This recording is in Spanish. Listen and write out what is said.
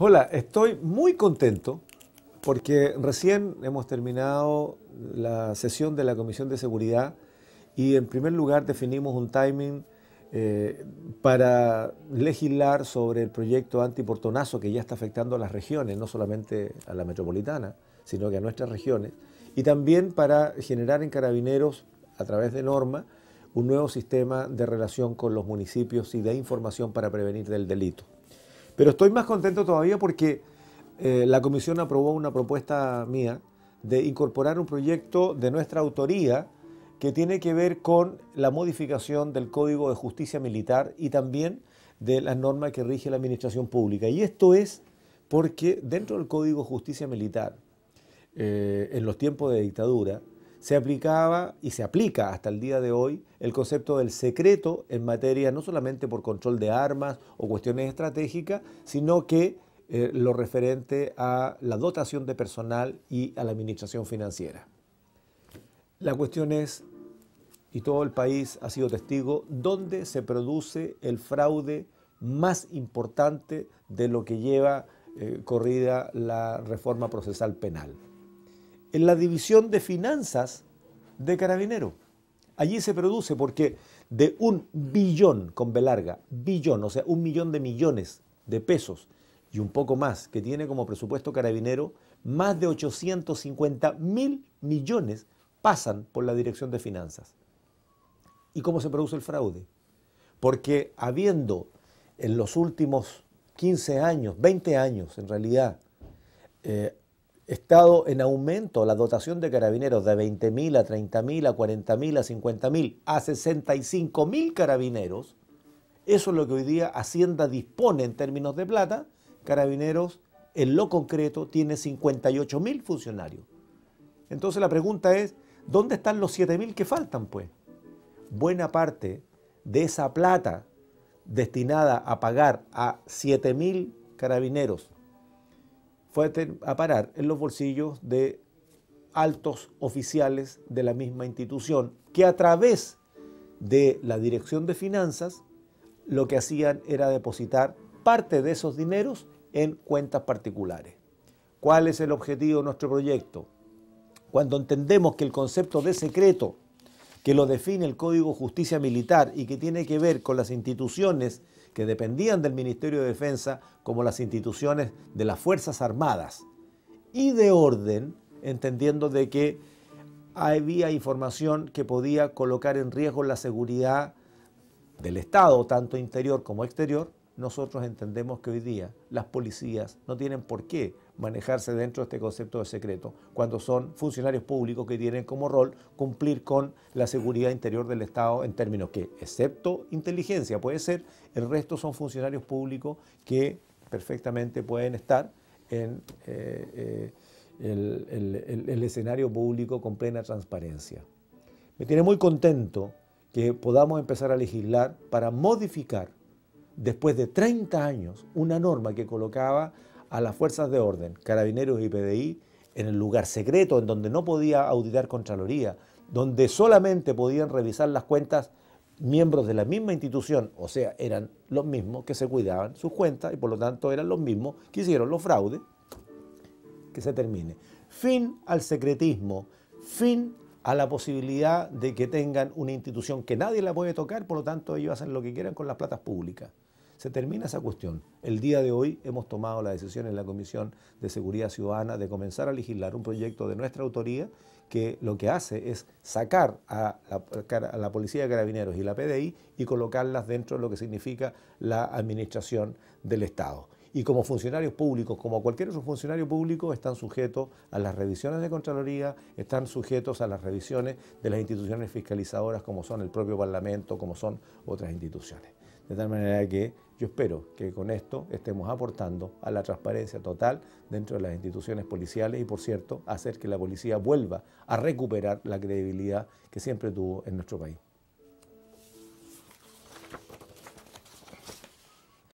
Hola, estoy muy contento porque recién hemos terminado la sesión de la Comisión de Seguridad y en primer lugar definimos un timing eh, para legislar sobre el proyecto antiportonazo que ya está afectando a las regiones, no solamente a la metropolitana, sino que a nuestras regiones, y también para generar en carabineros, a través de norma, un nuevo sistema de relación con los municipios y de información para prevenir del delito. Pero estoy más contento todavía porque eh, la comisión aprobó una propuesta mía de incorporar un proyecto de nuestra autoría que tiene que ver con la modificación del Código de Justicia Militar y también de las normas que rige la administración pública. Y esto es porque dentro del Código de Justicia Militar, eh, en los tiempos de dictadura, se aplicaba y se aplica hasta el día de hoy el concepto del secreto en materia no solamente por control de armas o cuestiones estratégicas, sino que eh, lo referente a la dotación de personal y a la administración financiera. La cuestión es, y todo el país ha sido testigo, dónde se produce el fraude más importante de lo que lleva eh, corrida la reforma procesal penal. En la división de finanzas de Carabinero. Allí se produce porque de un billón con B larga, billón, o sea, un millón de millones de pesos y un poco más que tiene como presupuesto Carabinero, más de 850 mil millones pasan por la Dirección de Finanzas. ¿Y cómo se produce el fraude? Porque habiendo en los últimos 15 años, 20 años en realidad, eh, estado en aumento la dotación de carabineros de 20.000 a 30.000 a 40.000 a 50.000 a 65.000 carabineros, eso es lo que hoy día Hacienda dispone en términos de plata, carabineros en lo concreto tiene 58.000 funcionarios. Entonces la pregunta es, ¿Dónde están los 7.000 que faltan, pues? Buena parte de esa plata destinada a pagar a 7.000 carabineros fue a parar en los bolsillos de altos oficiales de la misma institución, que a través de la Dirección de Finanzas lo que hacían era depositar parte de esos dineros en cuentas particulares. ¿Cuál es el objetivo de nuestro proyecto? cuando entendemos que el concepto de secreto que lo define el Código Justicia Militar y que tiene que ver con las instituciones que dependían del Ministerio de Defensa, como las instituciones de las Fuerzas Armadas, y de orden, entendiendo de que había información que podía colocar en riesgo la seguridad del Estado, tanto interior como exterior, nosotros entendemos que hoy día las policías no tienen por qué manejarse dentro de este concepto de secreto, cuando son funcionarios públicos que tienen como rol cumplir con la seguridad interior del Estado en términos que, excepto inteligencia puede ser, el resto son funcionarios públicos que perfectamente pueden estar en eh, eh, el escenario público con plena transparencia. Me tiene muy contento que podamos empezar a legislar para modificar después de 30 años, una norma que colocaba a las fuerzas de orden, carabineros y PDI, en el lugar secreto, en donde no podía auditar Contraloría, donde solamente podían revisar las cuentas miembros de la misma institución, o sea, eran los mismos que se cuidaban sus cuentas y por lo tanto eran los mismos que hicieron los fraudes, que se termine. Fin al secretismo, fin a la posibilidad de que tengan una institución que nadie la puede tocar, por lo tanto ellos hacen lo que quieran con las platas públicas se termina esa cuestión. El día de hoy hemos tomado la decisión en la Comisión de Seguridad Ciudadana de comenzar a legislar un proyecto de nuestra autoría que lo que hace es sacar a la, Policía de Carabineros y la PDI y colocarlas dentro de lo que significa la administración del Estado. Y como funcionarios públicos, como cualquier otro funcionario público, están sujetos a las revisiones de Contraloría, están sujetos a las revisiones de las instituciones fiscalizadoras como son el propio Parlamento, como son otras instituciones. De tal manera que yo espero que con esto estemos aportando a la transparencia total dentro de las instituciones policiales y, por cierto, hacer que la policía vuelva a recuperar la credibilidad que siempre tuvo en nuestro país.